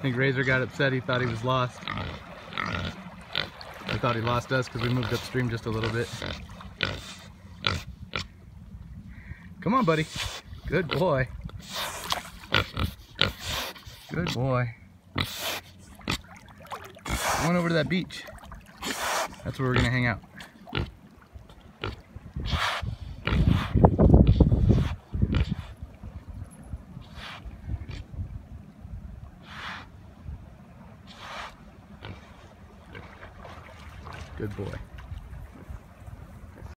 I think Razor got upset. He thought he was lost. I thought he lost us because we moved upstream just a little bit. Come on, buddy. Good boy. Good boy. Come on over to that beach. That's where we're gonna hang out. Good boy.